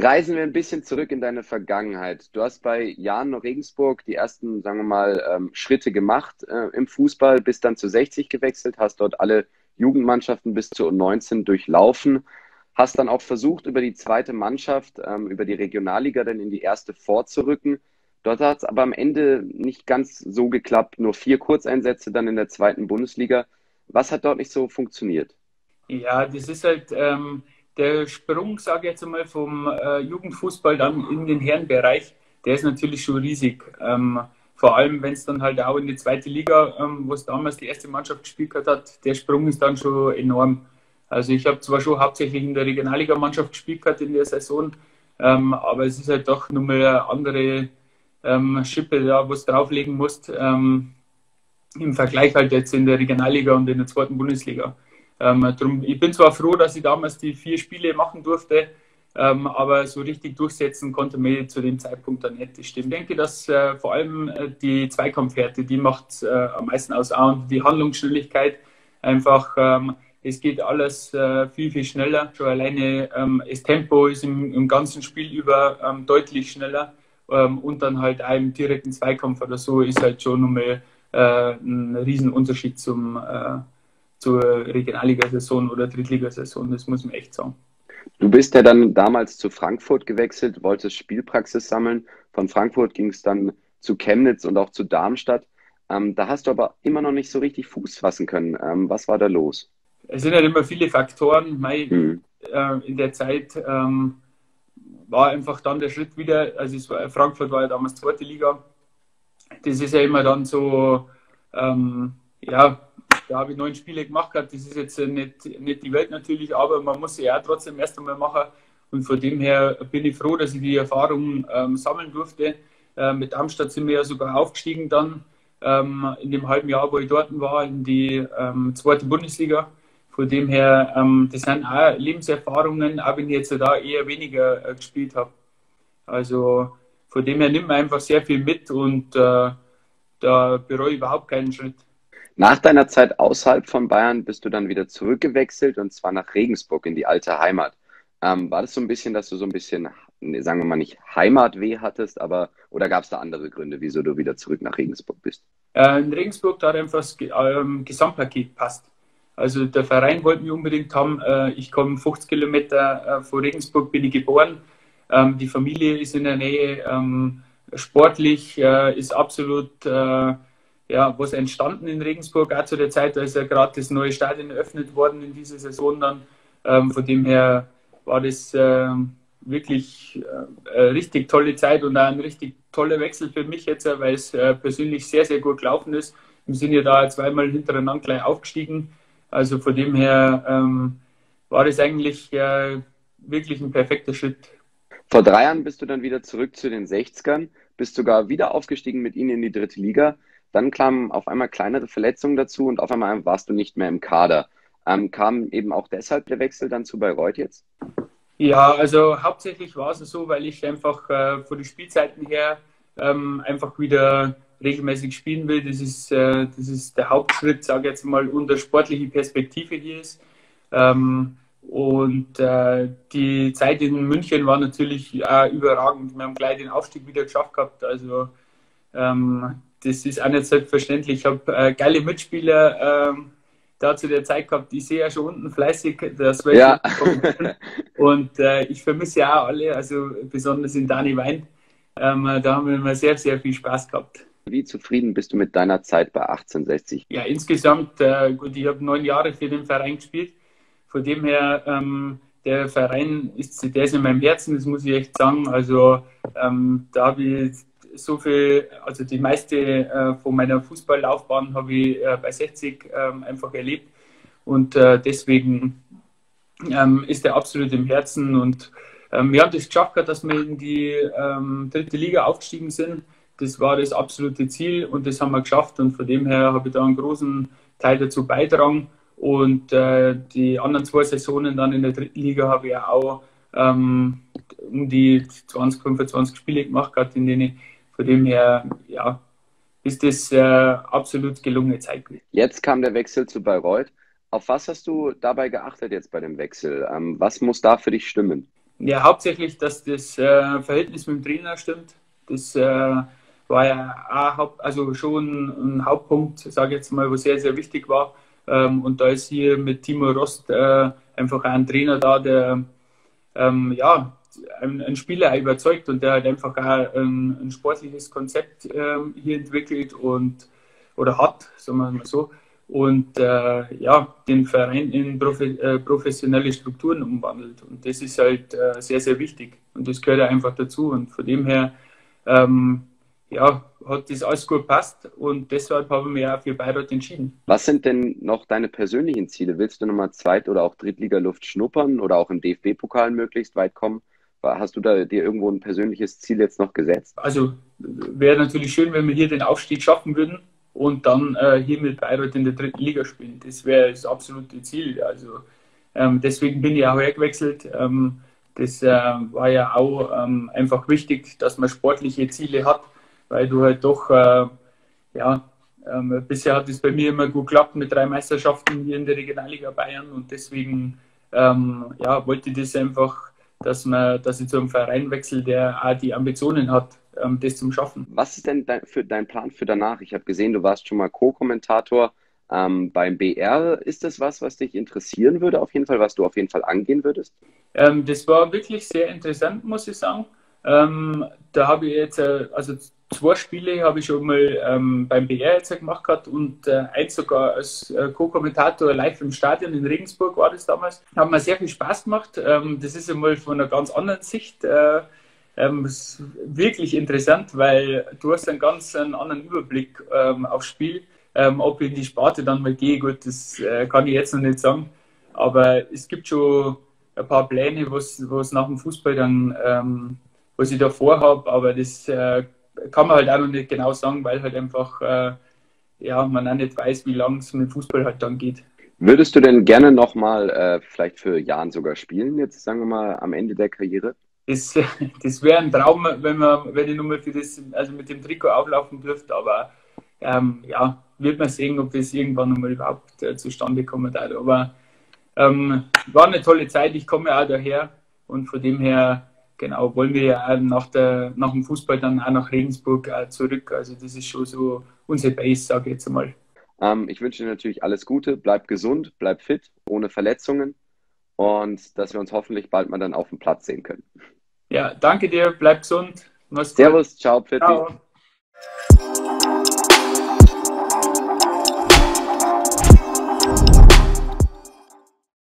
Reisen wir ein bisschen zurück in deine Vergangenheit. Du hast bei Jan Regensburg die ersten, sagen wir mal, ähm, Schritte gemacht äh, im Fußball, bist dann zu 60 gewechselt, hast dort alle Jugendmannschaften bis zu 19 durchlaufen, hast dann auch versucht, über die zweite Mannschaft, ähm, über die Regionalliga dann in die erste vorzurücken. Dort hat es aber am Ende nicht ganz so geklappt, nur vier Kurzeinsätze dann in der zweiten Bundesliga. Was hat dort nicht so funktioniert? Ja, das ist halt ähm, der Sprung, sage ich jetzt einmal, vom äh, Jugendfußball dann in den Herrenbereich, der ist natürlich schon riesig. Ähm, vor allem, wenn es dann halt auch in die zweite Liga, ähm, wo es damals die erste Mannschaft gespielt hat, der Sprung ist dann schon enorm. Also ich habe zwar schon hauptsächlich in der Regionalligamannschaft gespielt in der Saison, ähm, aber es ist halt doch nochmal eine andere ähm, Schippe, da, wo du drauflegen musst, ähm, im Vergleich halt jetzt in der Regionalliga und in der zweiten Bundesliga. Ähm, drum, ich bin zwar froh, dass ich damals die vier Spiele machen durfte, ähm, aber so richtig durchsetzen konnte mir zu dem Zeitpunkt dann nicht. Ich denke, dass äh, vor allem äh, die Zweikampfhärte, die macht äh, am meisten aus und die Handlungsschnelligkeit einfach. Ähm, es geht alles äh, viel, viel schneller. Schon alleine ähm, das Tempo ist im, im ganzen Spiel über ähm, deutlich schneller. Ähm, und dann halt im direkten Zweikampf oder so ist halt schon nochmal äh, ein Riesenunterschied zum, zur Regionalligasaison oder Drittligasaison, das muss man echt sagen. Du bist ja dann damals zu Frankfurt gewechselt, wolltest Spielpraxis sammeln. Von Frankfurt ging es dann zu Chemnitz und auch zu Darmstadt. Ähm, da hast du aber immer noch nicht so richtig Fuß fassen können. Ähm, was war da los? Es sind ja halt immer viele Faktoren. Mein, mhm. äh, in der Zeit ähm, war einfach dann der Schritt wieder, also war, Frankfurt war ja damals zweite Liga. Das ist ja immer dann so, ähm, ja, da habe ich neun Spiele gemacht gehabt. Das ist jetzt nicht, nicht die Welt natürlich, aber man muss sie ja trotzdem erst einmal machen. Und von dem her bin ich froh, dass ich die Erfahrung ähm, sammeln durfte. Äh, mit Amstadt sind wir ja sogar aufgestiegen dann ähm, in dem halben Jahr, wo ich dort war, in die ähm, zweite Bundesliga. Von dem her, ähm, das sind auch Lebenserfahrungen, auch wenn ich jetzt da eher weniger äh, gespielt habe. Also von dem her nimmt man einfach sehr viel mit und äh, da bereue ich überhaupt keinen Schritt. Nach deiner Zeit außerhalb von Bayern bist du dann wieder zurückgewechselt und zwar nach Regensburg in die alte Heimat. Ähm, war das so ein bisschen, dass du so ein bisschen, sagen wir mal nicht Heimatweh hattest, aber oder gab es da andere Gründe, wieso du wieder zurück nach Regensburg bist? Äh, in Regensburg da hat einfach das ähm, Gesamtpaket passt. Also der Verein wollte mich unbedingt haben. Äh, ich komme 50 Kilometer äh, von Regensburg, bin ich geboren. Ähm, die Familie ist in der Nähe. Ähm, sportlich äh, ist absolut äh, ja, was entstanden in Regensburg, auch zu der Zeit, da ist ja gerade das neue Stadion eröffnet worden in dieser Saison dann. Ähm, von dem her war das äh, wirklich äh, eine richtig tolle Zeit und auch ein richtig toller Wechsel für mich jetzt, weil es äh, persönlich sehr, sehr gut gelaufen ist. Wir sind ja da zweimal hintereinander gleich aufgestiegen. Also von dem her ähm, war das eigentlich äh, wirklich ein perfekter Schritt. Vor drei Jahren bist du dann wieder zurück zu den 60ern, bist sogar wieder aufgestiegen mit ihnen in die dritte Liga. Dann kamen auf einmal kleinere Verletzungen dazu und auf einmal warst du nicht mehr im Kader. Ähm, kam eben auch deshalb der Wechsel dann zu Bayreuth jetzt? Ja, also hauptsächlich war es so, weil ich einfach äh, von den Spielzeiten her ähm, einfach wieder regelmäßig spielen will. Das ist, äh, das ist der Hauptschritt, sage ich jetzt mal, unter sportliche Perspektive hier ist. Ähm, und äh, die Zeit in München war natürlich auch überragend. Wir haben gleich den Aufstieg wieder geschafft gehabt. Also ähm, das ist auch nicht selbstverständlich. Ich habe äh, geile Mitspieler ähm, da zu der Zeit gehabt. Ich sehe ja schon unten fleißig das ja. Und äh, ich vermisse ja auch alle, also besonders in Dani Wein. Ähm, da haben wir immer sehr, sehr viel Spaß gehabt. Wie zufrieden bist du mit deiner Zeit bei 1860? Ja, insgesamt, äh, gut, ich habe neun Jahre für den Verein gespielt. Von dem her, ähm, der Verein ist, der ist in meinem Herzen, das muss ich echt sagen. Also ähm, da habe ich so viel, also die meiste äh, von meiner Fußballlaufbahn habe ich äh, bei 60 ähm, einfach erlebt. Und äh, deswegen ähm, ist er absolut im Herzen. Und ähm, wir haben das geschafft, dass wir in die dritte Liga aufgestiegen sind. Das war das absolute Ziel und das haben wir geschafft. Und von dem her habe ich da einen großen Teil dazu beitragen. Und die anderen zwei Saisonen dann in der dritten Liga habe ich auch um die 20, 25 Spiele gemacht, in denen ich von dem her, ja, ist das äh, absolut gelungene Zeit. Jetzt kam der Wechsel zu Bayreuth. Auf was hast du dabei geachtet jetzt bei dem Wechsel? Ähm, was muss da für dich stimmen? ja, hauptsächlich, dass das äh, Verhältnis mit dem Trainer stimmt. Das äh, war ja auch also schon ein Hauptpunkt, sage ich jetzt mal, was sehr, sehr wichtig war. Ähm, und da ist hier mit Timo Rost äh, einfach ein Trainer da, der ähm, ja, ein, ein, Spieler überzeugt und der halt einfach auch ein, ein sportliches Konzept ähm, hier entwickelt und oder hat, sagen wir mal so und äh, ja, den Verein in profi äh, professionelle Strukturen umwandelt. Und das ist halt äh, sehr, sehr wichtig. Und das gehört ja einfach dazu. Und von dem her, ähm, ja, hat das alles gut passt und deshalb haben wir auch für Bayreuth entschieden. Was sind denn noch deine persönlichen Ziele? Willst du nochmal Zweit- oder auch Drittliga-Luft schnuppern oder auch im DFB-Pokal möglichst weit kommen? Hast du da dir irgendwo ein persönliches Ziel jetzt noch gesetzt? Also wäre natürlich schön, wenn wir hier den Aufstieg schaffen würden und dann äh, hier mit Bayreuth in der dritten Liga spielen. Das wäre das absolute Ziel. Also ähm, deswegen bin ich auch hergewechselt. Ähm, das äh, war ja auch ähm, einfach wichtig, dass man sportliche Ziele hat, weil du halt doch, äh, ja, ähm, bisher hat es bei mir immer gut geklappt mit drei Meisterschaften hier in der Regionalliga Bayern und deswegen ähm, ja, wollte ich das einfach, dass, man, dass ich zu einem Verein wechsle, der auch die Ambitionen hat, ähm, das zum Schaffen. Was ist denn dein, für dein Plan für danach? Ich habe gesehen, du warst schon mal Co-Kommentator ähm, beim BR. Ist das was, was dich interessieren würde, auf jeden Fall, was du auf jeden Fall angehen würdest? Ähm, das war wirklich sehr interessant, muss ich sagen. Ähm, da habe ich jetzt, äh, also zwei Spiele habe ich schon mal ähm, beim BR jetzt gemacht gehabt und äh, eins sogar als äh, Co-Kommentator live im Stadion in Regensburg war das damals. Hat mir sehr viel Spaß gemacht. Ähm, das ist einmal von einer ganz anderen Sicht. Äh, ähm, wirklich interessant, weil du hast einen ganz einen anderen Überblick ähm, aufs Spiel. Ähm, ob ich in die Sparte dann mal gehe, gut, das äh, kann ich jetzt noch nicht sagen. Aber es gibt schon ein paar Pläne, was, was nach dem Fußball dann, ähm, was ich da vorhabe, aber das äh, kann man halt auch noch nicht genau sagen, weil halt einfach äh, ja, man auch nicht weiß, wie lange es mit Fußball halt dann geht. Würdest du denn gerne nochmal äh, vielleicht für Jahren sogar spielen, jetzt sagen wir mal am Ende der Karriere? das, das wäre ein Traum, wenn, man, wenn ich nochmal für das, also mit dem Trikot auflaufen dürfte, aber ähm, ja, wird man sehen, ob das irgendwann nochmal überhaupt äh, zustande kommt. Aber ähm, war eine tolle Zeit, ich komme auch daher und von dem her, genau, wollen wir ja nach, der, nach dem Fußball dann auch nach Regensburg äh, zurück. Also das ist schon so unsere Base, sage ich jetzt einmal. Ähm, ich wünsche dir natürlich alles Gute, bleib gesund, bleib fit, ohne Verletzungen und dass wir uns hoffentlich bald mal dann auf dem Platz sehen können. Ja, danke dir, bleib gesund. Servus, ciao, Pfitti. Ciao.